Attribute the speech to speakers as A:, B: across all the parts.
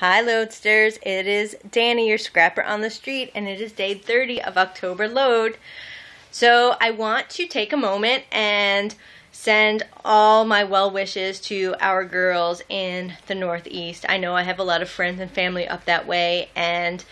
A: Hi Loadsters, it is Danny, your scrapper on the street, and it is day 30 of October Load. So I want to take a moment and send all my well wishes to our girls in the Northeast. I know I have a lot of friends and family up that way, and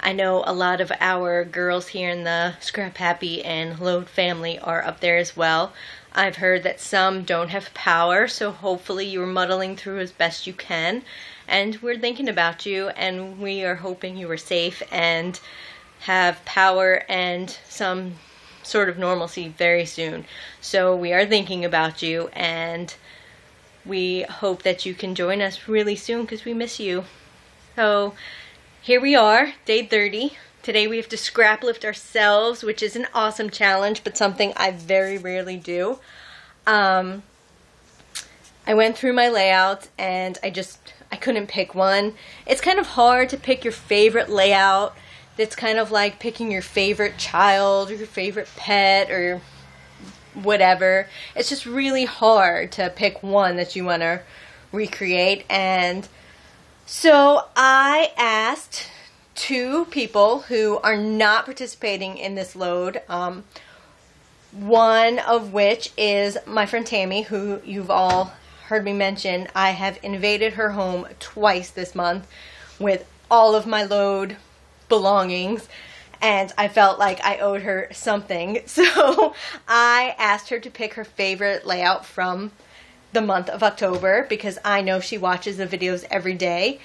A: I know a lot of our girls here in the Scrap Happy and Load family are up there as well. I've heard that some don't have power, so hopefully you're muddling through as best you can and we're thinking about you and we are hoping you are safe and have power and some sort of normalcy very soon. So we are thinking about you and we hope that you can join us really soon because we miss you. So here we are, day 30. Today we have to scrap lift ourselves, which is an awesome challenge, but something I very rarely do. Um, I went through my layouts and I just I couldn't pick one. It's kind of hard to pick your favorite layout. It's kind of like picking your favorite child or your favorite pet or whatever. It's just really hard to pick one that you want to recreate. And so I asked two people who are not participating in this load. Um, one of which is my friend Tammy, who you've all heard me mention, I have invaded her home twice this month with all of my load belongings and I felt like I owed her something. So I asked her to pick her favorite layout from the month of October because I know she watches the videos every day.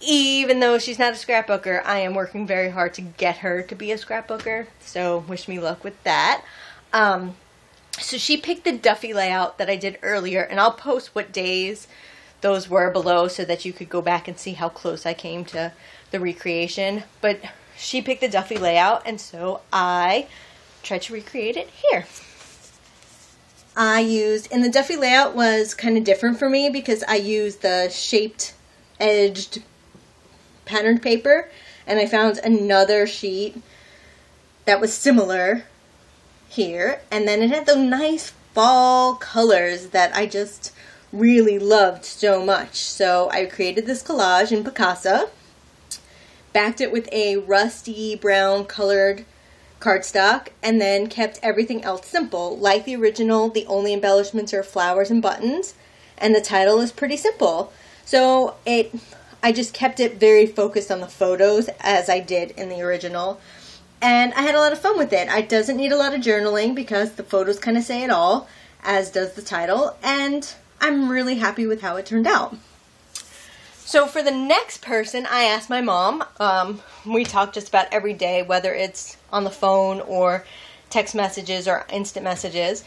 A: Even though she's not a scrapbooker, I am working very hard to get her to be a scrapbooker. So wish me luck with that. Um, so she picked the Duffy layout that I did earlier, and I'll post what days those were below so that you could go back and see how close I came to the recreation. But she picked the Duffy layout, and so I tried to recreate it here. I used, and the Duffy layout was kind of different for me because I used the shaped edged patterned paper, and I found another sheet that was similar here. And then it had those nice fall colors that I just really loved so much. So I created this collage in Picasa, backed it with a rusty brown colored cardstock, and then kept everything else simple. Like the original, the only embellishments are flowers and buttons, and the title is pretty simple. So it, I just kept it very focused on the photos as I did in the original and I had a lot of fun with it. It doesn't need a lot of journaling because the photos kind of say it all, as does the title, and I'm really happy with how it turned out. So for the next person, I asked my mom. Um, we talk just about every day, whether it's on the phone or text messages or instant messages,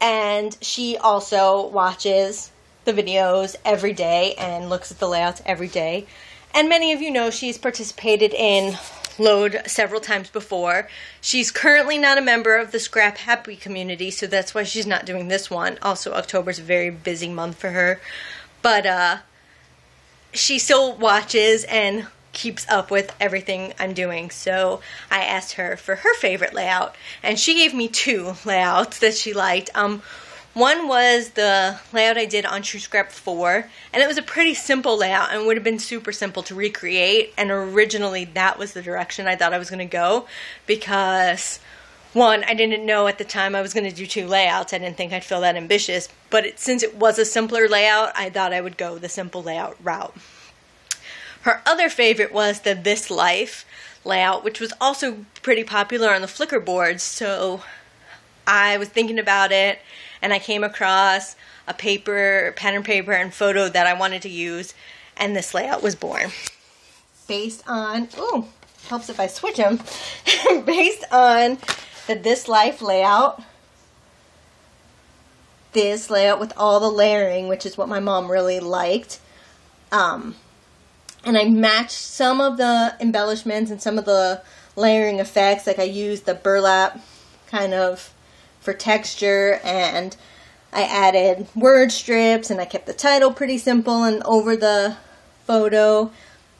A: and she also watches the videos every day and looks at the layouts every day. And many of you know she's participated in load several times before. She's currently not a member of the Scrap Happy community, so that's why she's not doing this one. Also, October's a very busy month for her. But uh, she still watches and keeps up with everything I'm doing. So I asked her for her favorite layout, and she gave me two layouts that she liked. Um, one was the layout I did on TrueScript 4, and it was a pretty simple layout and would have been super simple to recreate. And originally, that was the direction I thought I was going to go because, one, I didn't know at the time I was going to do two layouts. I didn't think I'd feel that ambitious. But it, since it was a simpler layout, I thought I would go the simple layout route. Her other favorite was the This Life layout, which was also pretty popular on the Flickr boards. So I was thinking about it and I came across a paper, pattern paper, and photo that I wanted to use, and this layout was born. Based on, oh, helps if I switch them, based on the This Life layout, this layout with all the layering, which is what my mom really liked. Um, and I matched some of the embellishments and some of the layering effects, like I used the burlap kind of for texture and I added word strips and I kept the title pretty simple and over the photo.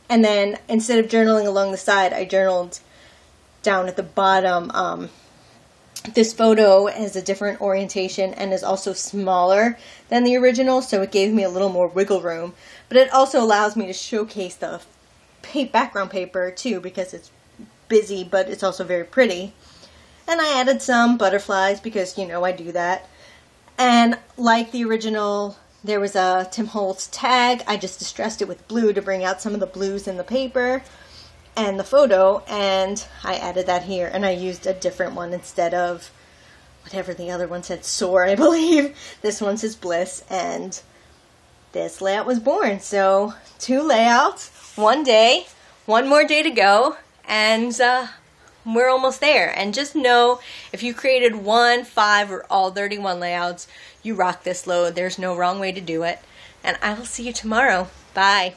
A: And then instead of journaling along the side, I journaled down at the bottom um, this photo has a different orientation and is also smaller than the original, so it gave me a little more wiggle room. But it also allows me to showcase the background paper too because it's busy, but it's also very pretty. And I added some butterflies because, you know, I do that. And like the original, there was a Tim Holtz tag. I just distressed it with blue to bring out some of the blues in the paper and the photo. And I added that here. And I used a different one instead of whatever the other one said. Soar I believe. This one says bliss. And this layout was born. So two layouts. One day. One more day to go. And uh, we're almost there. And just know if you created one five or all 31 layouts you rock this load. There's no wrong way to do it. And I will see you tomorrow. Bye